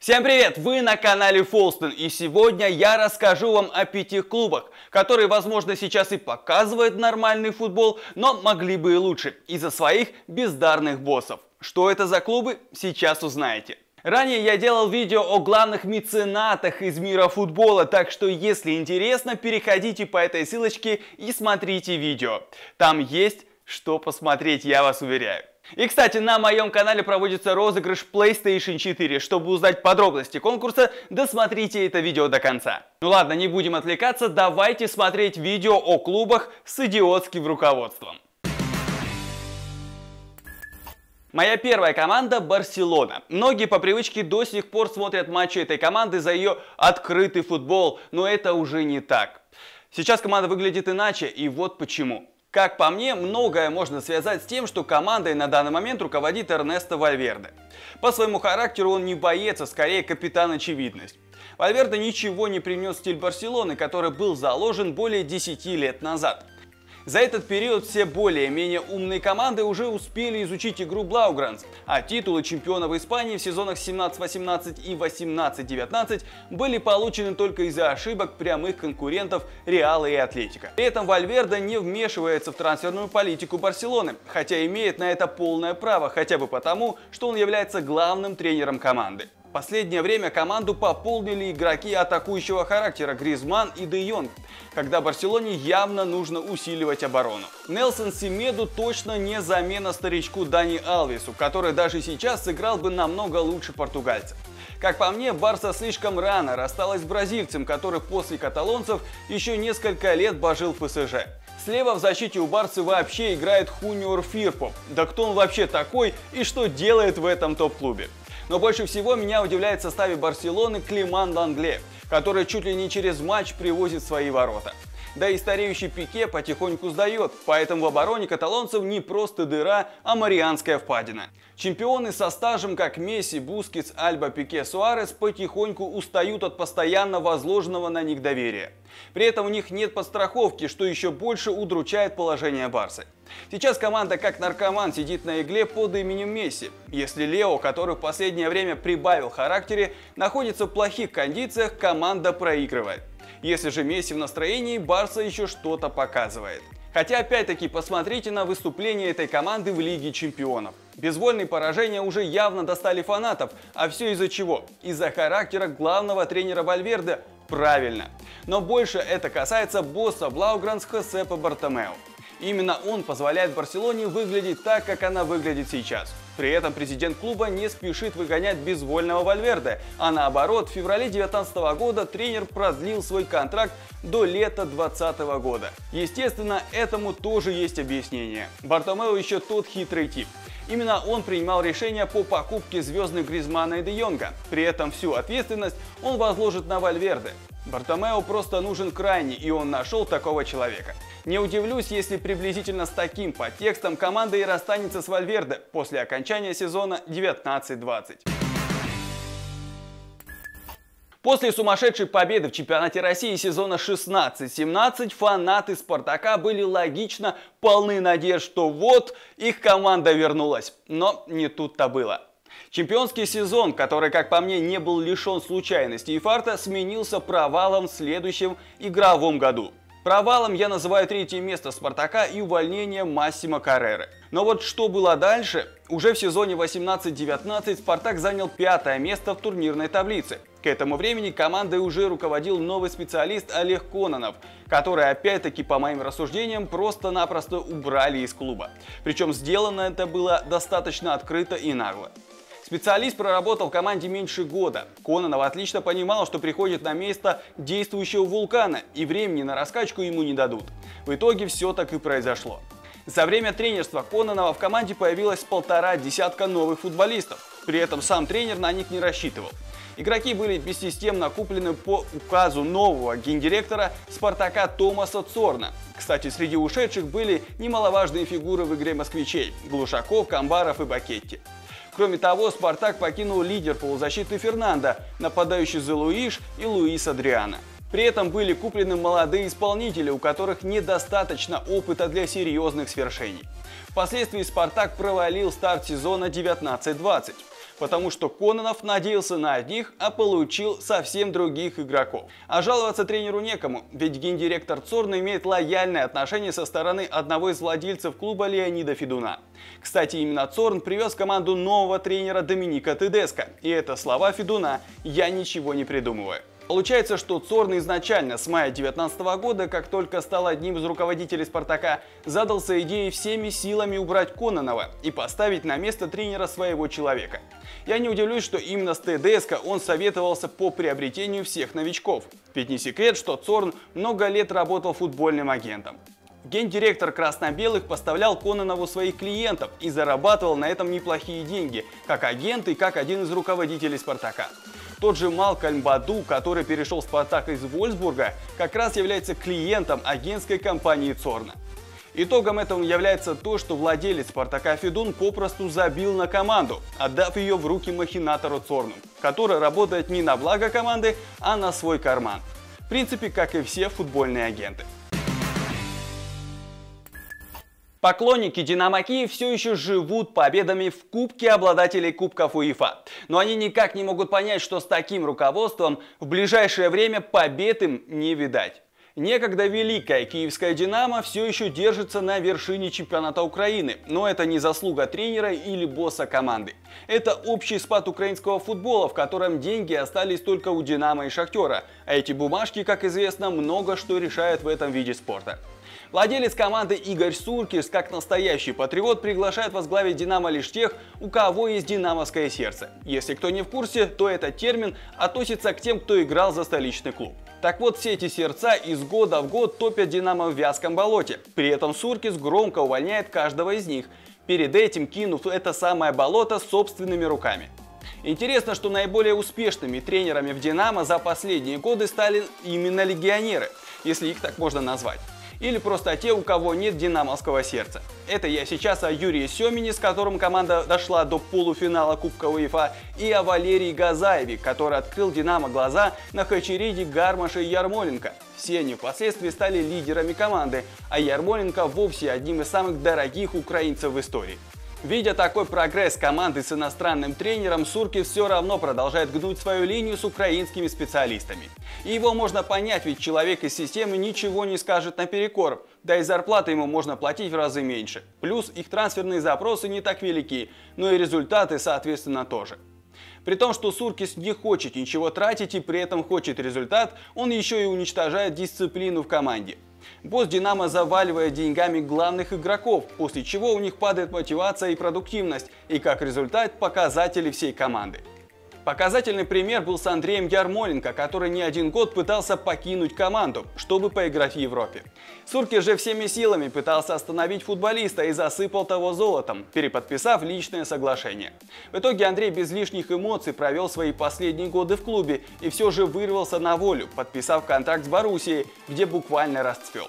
Всем привет! Вы на канале Фолстон и сегодня я расскажу вам о пяти клубах, которые, возможно, сейчас и показывают нормальный футбол, но могли бы и лучше из-за своих бездарных боссов. Что это за клубы, сейчас узнаете. Ранее я делал видео о главных меценатах из мира футбола, так что если интересно, переходите по этой ссылочке и смотрите видео. Там есть что посмотреть, я вас уверяю. И, кстати, на моем канале проводится розыгрыш PlayStation 4. Чтобы узнать подробности конкурса, досмотрите это видео до конца. Ну ладно, не будем отвлекаться, давайте смотреть видео о клубах с идиотским руководством. Моя первая команда – Барселона. Многие по привычке до сих пор смотрят матчи этой команды за ее открытый футбол, но это уже не так. Сейчас команда выглядит иначе, и вот почему. Как по мне, многое можно связать с тем, что командой на данный момент руководит Эрнесто Вальверде. По своему характеру он не боец, а скорее капитан очевидность. Вальверде ничего не принес в стиль Барселоны, который был заложен более 10 лет назад. За этот период все более-менее умные команды уже успели изучить игру Блауграны, а титулы чемпионов Испании в сезонах 17-18 и 18-19 были получены только из-за ошибок прямых конкурентов Реала и Атлетика. При этом Вальверде не вмешивается в трансферную политику Барселоны, хотя имеет на это полное право, хотя бы потому, что он является главным тренером команды. Последнее время команду пополнили игроки атакующего характера Гризманн и Де Йонг, когда Барселоне явно нужно усиливать оборону. Нелсон Семеду точно не замена старичку Дани Алвису, который даже сейчас сыграл бы намного лучше португальцев. Как по мне, Барса слишком рано рассталась с бразильцем, который после каталонцев еще несколько лет божил в ПСЖ. Слева в защите у Барсы вообще играет Хуниор Фирпо. Да кто он вообще такой и что делает в этом топ-клубе? Но больше всего меня удивляет в составе Барселоны Климан Лангле, который чуть ли не через матч привозит в свои ворота. Да и стареющий Пике потихоньку сдает, поэтому в обороне каталонцев не просто дыра, а марианская впадина. Чемпионы со стажем, как Месси, Бускетс, Альба, Пике, Суарес, потихоньку устают от постоянно возложенного на них доверия. При этом у них нет подстраховки, что еще больше удручает положение Барсы. Сейчас команда как наркоман сидит на игле под именем Месси. Если Лео, который в последнее время прибавил в характере, находится в плохих кондициях, команда проигрывает. Если же Месси в настроении, Барса еще что-то показывает. Хотя опять-таки посмотрите на выступление этой команды в Лиге Чемпионов. Безвольные поражения уже явно достали фанатов, а все из-за чего? Из-за характера главного тренера Вальверде? Правильно. Но больше это касается босса Блаугранас Хосепа Бартомео. Именно он позволяет Барселоне выглядеть так, как она выглядит сейчас. При этом президент клуба не спешит выгонять безвольного Вальверде, а наоборот, в феврале 2019 года тренер продлил свой контракт до лета 2020 года. Естественно, этому тоже есть объяснение. Бартомео еще тот хитрый тип. Именно он принимал решение по покупке звездных Гризмана и Де Йонга. При этом всю ответственность он возложит на Вальверде. Бартомео просто нужен крайний, и он нашел такого человека. Не удивлюсь, если приблизительно с таким подтекстом команда и расстанется с Вальверде после окончания сезона 19-20. После сумасшедшей победы в чемпионате России сезона 16-17 фанаты «Спартака» были логично полны надежд, что вот их команда вернулась. Но не тут-то было. Чемпионский сезон, который, как по мне, не был лишен случайности и фарта, сменился провалом в следующем игровом году. Провалом я называю третье место Спартака и увольнение Массимо Карреры. Но вот что было дальше? Уже в сезоне 18-19 Спартак занял пятое место в турнирной таблице. К этому времени командой уже руководил новый специалист Олег Кононов, который опять-таки, по моим рассуждениям, просто-напросто убрали из клуба. Причем сделано это было достаточно открыто и нагло. Специалист проработал в команде меньше года. Кононов отлично понимал, что приходит на место действующего вулкана, и времени на раскачку ему не дадут. В итоге все так и произошло. За время тренерства Кононова в команде появилось полтора десятка новых футболистов. При этом сам тренер на них не рассчитывал. Игроки были бессистемно куплены по указу нового гендиректора «Спартака» Томаса Цорна. Кстати, среди ушедших были немаловажные фигуры в игре москвичей – Глушаков, Камбаров и Бакетти. Кроме того, «Спартак» покинул лидер полузащиты Фернанда, нападающий за Луиш и Луис Адриана. При этом были куплены молодые исполнители, у которых недостаточно опыта для серьезных свершений. Впоследствии «Спартак» провалил старт сезона 19-20. Потому что Кононов надеялся на одних, а получил совсем других игроков. А жаловаться тренеру некому, ведь гендиректор Цорна имеет лояльное отношение со стороны одного из владельцев клуба Леонида Федуна. Кстати, именно Цорн привез команду нового тренера Доминика Тедеско, и это слова Федуна «я ничего не придумываю». Получается, что Цорн изначально с мая 2019 года, как только стал одним из руководителей «Спартака», задался идеей всеми силами убрать Кононова и поставить на место тренера своего человека. Я не удивлюсь, что именно с ТДСК он советовался по приобретению всех новичков. Ведь не секрет, что Цорн много лет работал футбольным агентом. Гендиректор красно-белых поставлял Кононову своих клиентов и зарабатывал на этом неплохие деньги, как агент и как один из руководителей «Спартака». Тот же Малкольм Баду, который перешел в «Спартак» из Вольсбурга, как раз является клиентом агентской компании Цорна. Итогом этого является то, что владелец «Спартака» Федун попросту забил на команду, отдав ее в руки махинатору Цорну, который работает не на благо команды, а на свой карман. В принципе, как и все футбольные агенты. Поклонники Динамо Киев все еще живут победами в Кубке обладателей Кубков УЕФА. Но они никак не могут понять, что с таким руководством в ближайшее время побед им не видать. Некогда великая киевская «Динамо» все еще держится на вершине чемпионата Украины, но это не заслуга тренера или босса команды. Это общий спад украинского футбола, в котором деньги остались только у «Динамо» и «Шахтера», а эти бумажки, как известно, много что решают в этом виде спорта. Владелец команды Игорь Суркис, как настоящий патриот, приглашает возглавить «Динамо» лишь тех, у кого есть «Динамовское сердце». Если кто не в курсе, то этот термин относится к тем, кто играл за столичный клуб. Так вот, все эти сердца из года в год топят «Динамо» в вязком болоте. При этом Суркис громко увольняет каждого из них, перед этим кинув это самое болото собственными руками. Интересно, что наиболее успешными тренерами в «Динамо» за последние годы стали именно легионеры, если их так можно назвать или просто те, у кого нет динамовского сердца. Это я сейчас о Юрии Семине, с которым команда дошла до полуфинала Кубка УЕФА, и о Валерии Газаеве, который открыл Динамо глаза на Хачериде, Гармаше и Ярмоленко. Все они впоследствии стали лидерами команды, а Ярмоленко вовсе одним из самых дорогих украинцев в истории. Видя такой прогресс команды с иностранным тренером, Сурки все равно продолжает гнуть свою линию с украинскими специалистами. И его можно понять, ведь человек из системы ничего не скажет наперекор, да и зарплаты ему можно платить в разы меньше. Плюс их трансферные запросы не так велики, но и результаты соответственно тоже. При том, что Суркис не хочет ничего тратить и при этом хочет результат, он еще и уничтожает дисциплину в команде. Босс Динамо заваливает деньгами главных игроков, после чего у них падает мотивация и продуктивность, и как результат показатели всей команды. Показательный пример был с Андреем Ярмоленко, который не один год пытался покинуть команду, чтобы поиграть в Европе. Сурки же всеми силами пытался остановить футболиста и засыпал того золотом, переподписав личное соглашение. В итоге Андрей без лишних эмоций провел свои последние годы в клубе и все же вырвался на волю, подписав контракт с Боруссией, где буквально расцвел.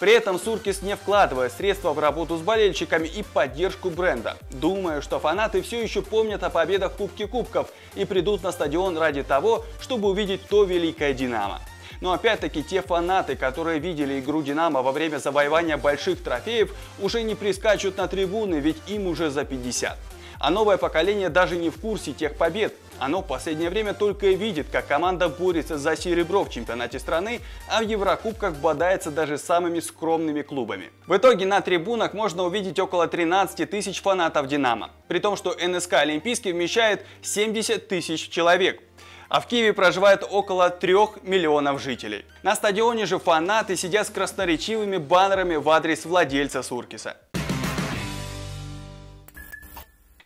При этом Суркис не вкладывает средства в работу с болельщиками и поддержку бренда. Думаю, что фанаты все еще помнят о победах в Кубке Кубков и придут на стадион ради того, чтобы увидеть то великое «Динамо». Но опять-таки те фанаты, которые видели игру «Динамо» во время завоевания больших трофеев, уже не прискачут на трибуны, ведь им уже за 50. А новое поколение даже не в курсе тех побед. Оно в последнее время только и видит, как команда борется за серебро в чемпионате страны, а в Еврокубках бодается даже самыми скромными клубами. В итоге на трибунах можно увидеть около 13 тысяч фанатов «Динамо». При том, что НСК «Олимпийский» вмещает 70 тысяч человек а в Киеве проживает около 3 миллионов жителей. На стадионе же фанаты сидят с красноречивыми баннерами в адрес владельца Суркиса.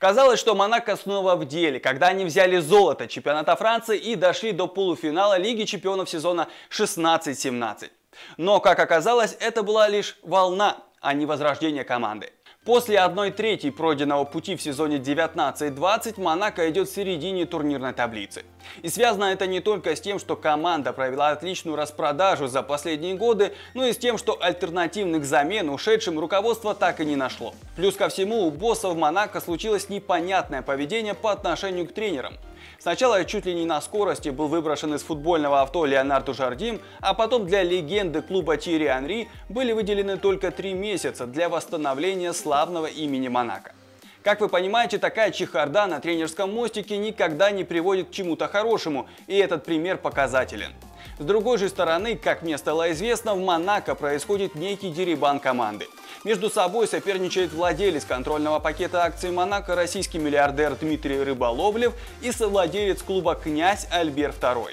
Казалось, что Монако снова в деле, когда они взяли золото чемпионата Франции и дошли до полуфинала Лиги чемпионов сезона 16-17. Но, как оказалось, это была лишь волна, а не возрождение команды. После 1 трети пройденного пути в сезоне 19-20 Монако идет в середине турнирной таблицы. И связано это не только с тем, что команда провела отличную распродажу за последние годы, но и с тем, что альтернативных замен ушедшим руководство так и не нашло. Плюс ко всему у босса в Монако случилось непонятное поведение по отношению к тренерам. Сначала чуть ли не на скорости был выброшен из футбольного авто Леонарду Жардим, а потом для легенды клуба Тири Анри были выделены только три месяца для восстановления славного имени Монако. Как вы понимаете, такая чехарда на тренерском мостике никогда не приводит к чему-то хорошему, и этот пример показателен. С другой же стороны, как мне стало известно, в Монако происходит некий дерибан команды. Между собой соперничает владелец контрольного пакета акций Монако российский миллиардер Дмитрий Рыболовлев и совладелец клуба «Князь» Альбер II.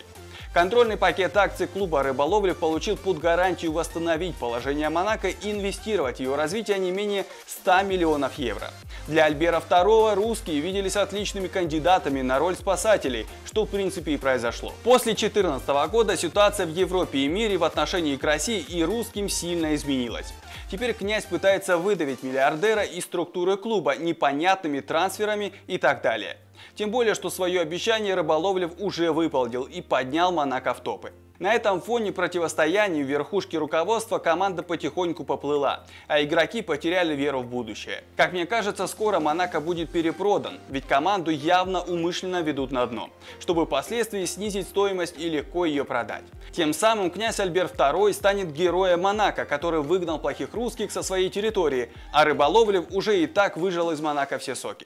Контрольный пакет акций клуба рыболовли получил под гарантию восстановить положение Монако и инвестировать в его развитие не менее 100 миллионов евро. Для Альбера II русские виделись отличными кандидатами на роль спасателей, что в принципе и произошло. После 2014 года ситуация в Европе и мире в отношении к России и русским сильно изменилась. Теперь князь пытается выдавить миллиардера из структуры клуба непонятными трансферами и так далее. Тем более, что свое обещание Рыболовлев уже выполнил и поднял Монако в топы. На этом фоне противостояния верхушки руководства команда потихоньку поплыла, а игроки потеряли веру в будущее. Как мне кажется, скоро Монако будет перепродан, ведь команду явно умышленно ведут на дно, чтобы впоследствии снизить стоимость и легко ее продать. Тем самым князь Альберт II станет героем Монако, который выгнал плохих русских со своей территории, а Рыболовлев уже и так выжил из Монако все соки.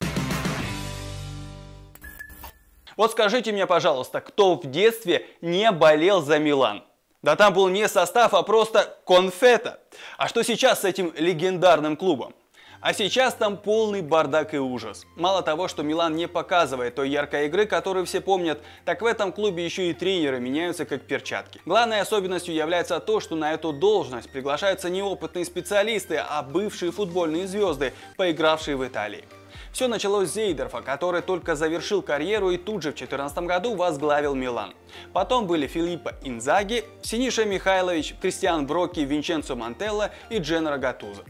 Вот скажите мне, пожалуйста, кто в детстве не болел за Милан? Да там был не состав, а просто конфета. А что сейчас с этим легендарным клубом? А сейчас там полный бардак и ужас. Мало того, что Милан не показывает той яркой игры, которую все помнят, так в этом клубе еще и тренеры меняются как перчатки. Главной особенностью является то, что на эту должность приглашаются не опытные специалисты, а бывшие футбольные звезды, поигравшие в Италии. Все началось с Зейдерфа, который только завершил карьеру и тут же в 2014 году возглавил Милан. Потом были Филиппо Инзаги, Синиша Михайлович, Кристиан Броки, Винченцо Мантелло и Дженро Гатузо.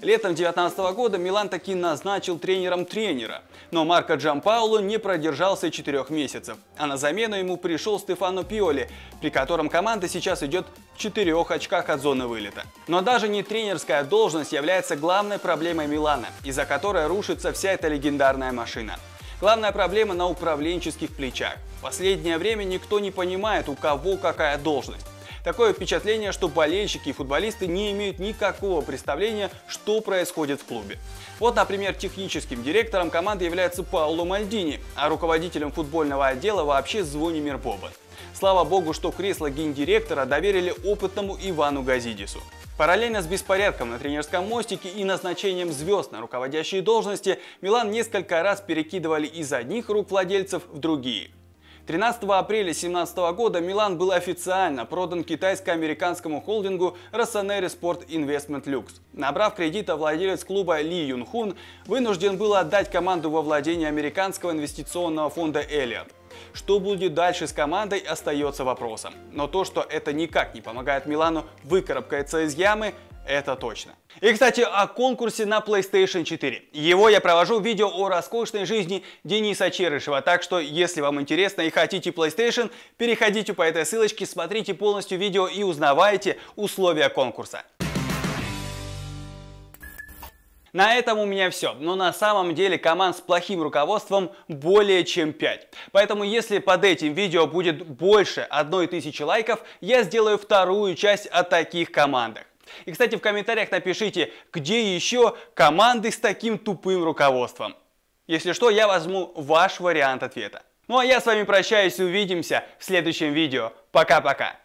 Летом 2019 года Милан таки назначил тренером тренера, но Марко Джампауло не продержался 4 месяцев, а на замену ему пришел Стефано Пиоли, при котором команда сейчас идет в 4 очках от зоны вылета. Но даже не тренерская должность является главной проблемой Милана, из-за которой рушится вся эта легендарная машина. Главная проблема на управленческих плечах. В последнее время никто не понимает, у кого какая должность. Такое впечатление, что болельщики и футболисты не имеют никакого представления, что происходит в клубе. Вот, например, техническим директором команды является Пауло Мальдини, а руководителем футбольного отдела вообще Звонимир Бобан. Слава богу, что кресло гендиректора доверили опытному Ивану Газидису. Параллельно с беспорядком на тренерском мостике и назначением звезд на руководящие должности, Милан несколько раз перекидывали из одних рук владельцев в другие – 13 апреля 2017 года Милан был официально продан китайско-американскому холдингу Rossoneri Sport Investment Lux. Набрав кредита, владелец клуба Ли Юн Хун вынужден был отдать команду во владение американского инвестиционного фонда Elliott. Что будет дальше с командой, остается вопросом. Но то, что это никак не помогает Милану выкарабкаться из ямы, это точно. И, кстати, о конкурсе на PlayStation 4. Его я провожу в видео о роскошной жизни Дениса Черышева. Так что, если вам интересно и хотите PlayStation, переходите по этой ссылочке, смотрите полностью видео и узнавайте условия конкурса. На этом у меня все, но на самом деле команд с плохим руководством более чем 5. Поэтому если под этим видео будет больше 1000 лайков, я сделаю вторую часть о таких командах. И, кстати, в комментариях напишите, где еще команды с таким тупым руководством. Если что, я возьму ваш вариант ответа. Ну а я с вами прощаюсь и увидимся в следующем видео. Пока-пока.